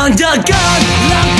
underground, the.